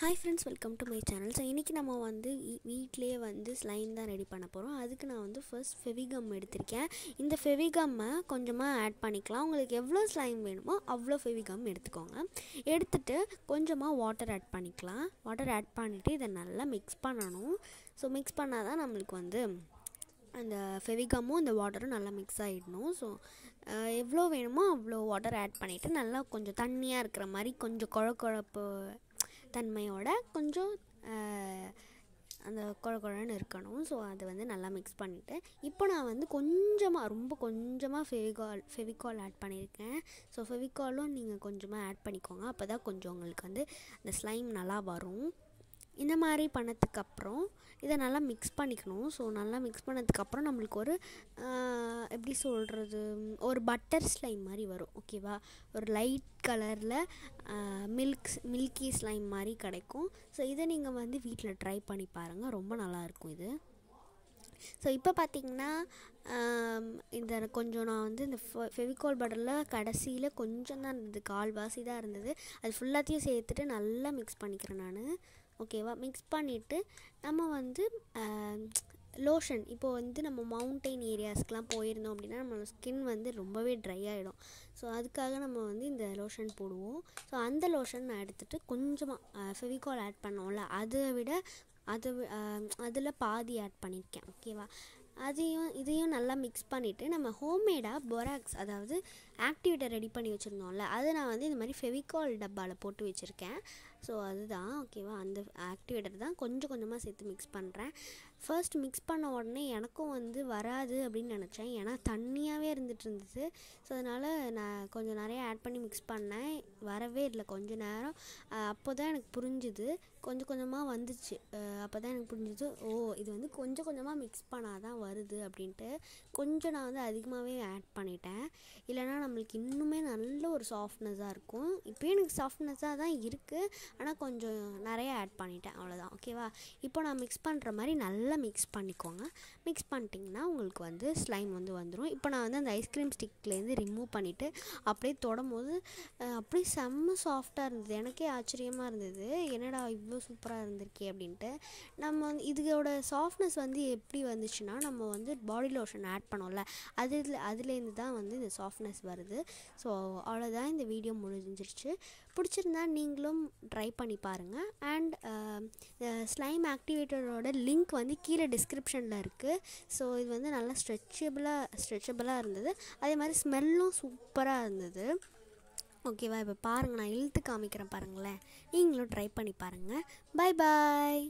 Hi friends welcome to my channel so இன்றைக்கி நம்ம வந்து வீட்டிலே வந்து ஸ்லைன் தான் ரெடி பண்ண போகிறோம் அதுக்கு நான் வந்து ஃபர்ஸ்ட் ஃபெவிகம் எடுத்திருக்கேன். இந்த ஃபெவிகம்மை கொஞ்சமாக ஆட் பண்ணிக்கலாம். உங்களுக்கு எவ்வளோ ஸ்லைம் வேணுமோ அவ்வளோ ஃபெவிகம் எடுத்துக்கோங்க. எடுத்துகிட்டு கொஞ்சமாக வாட்டர் ஆட் பண்ணிக்கலாம். வாட்டர் ஆட் பண்ணிவிட்டு இதை நல்லா மிக்ஸ் பண்ணணும். ஸோ மிக்ஸ் பண்ணால் தான் நம்மளுக்கு வந்து அந்த ஃபெவிகமும் இந்த வாட்டரும் நல்லா மிக்ஸ் ஆகிடணும் ஸோ எவ்வளோ வேணுமோ அவ்வளோ வாட்டர் ஆட் பண்ணிவிட்டு நல்லா கொஞ்சம் தண்ணியாக இருக்கிற மாதிரி கொஞ்சம் குழ குழப்பு தன்மையோட கொஞ்சம் அந்த குழ குழன்னு இருக்கணும். ஸோ அதை வந்து நல்லா மிக்ஸ் பண்ணிவிட்டு இப்போ நான் வந்து கொஞ்சமாக ரொம்ப கொஞ்சமாக ஃபெவிகால் ஃபெவிகால் ஆட் பண்ணியிருக்கேன். ஸோ ஃபெவிகாலும் நீங்கள் கொஞ்சமாக ஆட் பண்ணிக்கோங்க. அப்போ தான் கொஞ்சம் உங்களுக்கு வந்து அந்த ஸ்லைம் நல்லா வரும். இந்த மாதிரி பண்ணதுக்கப்புறம் இதை நல்லா மிக்ஸ் பண்ணிக்கணும். ஸோ நல்லா மிக்ஸ் பண்ணதுக்கப்புறம் நம்மளுக்கு ஒரு எப்படி சொல்கிறது ஒரு பட்டர் ஸ்லைம் மாதிரி வரும் ஓகேவா ஒரு லைட் கலரில் மில்க்ஸ் மில்கி ஸ்லைம் மாதிரி கிடைக்கும். ஸோ இதை நீங்கள் வந்து வீட்டில் ட்ரை பண்ணி பாருங்கள் ரொம்ப நல்லாயிருக்கும் இது. ஸோ இப்போ பார்த்தீங்கன்னா இந்த கொஞ்சம் நான் வந்து இந்த ஃபெவிகால் பட்டரில் கடைசியில் கொஞ்சம் தான் இருந்தது கால்வாசி தான் இருந்தது. அது ஃபுல்லாத்தையும் சேர்த்துட்டு நல்லா மிக்ஸ் பண்ணிக்கிறேன் நான். ஓகேவா மிக்ஸ் பண்ணிவிட்டு நம்ம வந்து லோஷன். இப்போ வந்து நம்ம மவுண்டெயின் ஏரியாஸ்க்கெலாம் போயிருந்தோம் அப்படின்னா நம்ம ஸ்கின் வந்து ரொம்பவே ட்ரை ஆகிடும் ஸோ அதுக்காக நம்ம வந்து இந்த லோஷன் போடுவோம். ஸோ அந்த லோஷன் நான் எடுத்துகிட்டு கொஞ்சமாக ஃபெவிகால் ஆட் பண்ணோம்ல அதை விட அது அதில் பாதி ஆட் பண்ணியிருக்கேன். ஓகேவா? அதையும் இதையும் நல்லா மிக்ஸ் பண்ணிவிட்டு நம்ம ஹோம்மேடாக பொராக்ஸ் அதாவது ஆக்டிவேட்டர் ரெடி பண்ணி வச்சுருந்தோம்ல அதை நான் வந்து இந்த மாதிரி ஃபெவிகால் டப்பாவில் போட்டு வச்சுருக்கேன். ஸோ அதுதான் ஓகேவா? அந்த ஆக்டிவேட்டர் தான் கொஞ்சம் கொஞ்சமாக சேர்த்து மிக்ஸ் பண்ணுறேன் ஃபர்ஸ்ட் மிக்ஸ் பண்ண உடனே எனக்கும் வந்து வராது அப்படின்னு நினச்சேன். ஏன்னா தண்ணியாகவே இருந்துகிட்டு இருந்துச்சு. ஸோ அதனால் நான் கொஞ்சம் நிறையா ஆட் பண்ணி மிக்ஸ் பண்ணேன். வரவே இல்லை. கொஞ்சம் நேரம். அப்போ தான் எனக்கு புரிஞ்சுது. கொஞ்சம் கொஞ்சமாக வந்துச்சு. அப்போ தான் எனக்கு புரிஞ்சுது. ஓ இது வந்து கொஞ்சம் கொஞ்சமாக மிக்ஸ் பண்ணால் தான் வருது அப்படின்ட்டு கொஞ்சம் நான் வந்து அதிகமாகவே ஆட் பண்ணிட்டேன். இல்லைனா நம்மளுக்கு இன்னுமே நல்ல ஒரு சாஃப்ட்னஸாக இருக்கும். இப்போயும் எனக்கு சாஃப்ட்னஸாக தான் இருக்குது ஆனால் கொஞ்சம் நிறையா ஆட் பண்ணிட்டேன். அவ்வளோதான் ஓகேவா இப்போ நான் மிக்ஸ் பண்ணுற மாதிரி நல்லா மிக்ஸ் பண்ணிக்கோங்க. மிக்ஸ் பண்ணிட்டிங்கன்னா உங்களுக்கு வந்து ஸ்லைம் வந்து வந்துடும் இப்போ நான் வந்து அந்த ஐஸ்கிரீம் ஸ்டிக்லேருந்து ரிமூவ் பண்ணிவிட்டு அப்படியே தொடும் போது அப்படியே செம்ம சாஃப்டாக இருந்தது. எனக்கே ஆச்சரியமாக இருந்தது. என்னடா இவ்வளோ சூப்பராக இருந்திருக்கே அப்படின்ட்டு. நம்ம வந்து இதோட சாஃப்ட்னஸ் வந்து எப்படி வந்துச்சுன்னா நம்ம வந்து பாடி லோஷன் ஆட் பண்ணோம்ல அதில் அதுலேருந்து தான் வந்து இந்த சாஃப்ட்னஸ் வருது. ஸோ அவ்வளோதான் இந்த வீடியோ முடிஞ்சிருச்சு. பிடிச்சிருந்தா நீங்களும் ட்ரை பண்ணி பாருங்கள் அண்ட் ஸ்லைம் ஆக்டிவேட்டரோட லிங்க் வந்து கீழே டிஸ்கிரிப்ஷனில் இருக்குது ஸோ இது வந்து நல்லா ஸ்ட்ரெச்சபிளாக ஸ்ட்ரெச்சபிளாக இருந்தது. அதே மாதிரி ஸ்மெல்லும் சூப்பராக இருந்தது. ஓகேவா இப்போ பாருங்கள் நான் இழுத்து காமிக்கிறேன் பாருங்களேன். நீங்களும் ட்ரை பண்ணி பாருங்கள் பாய் பாய்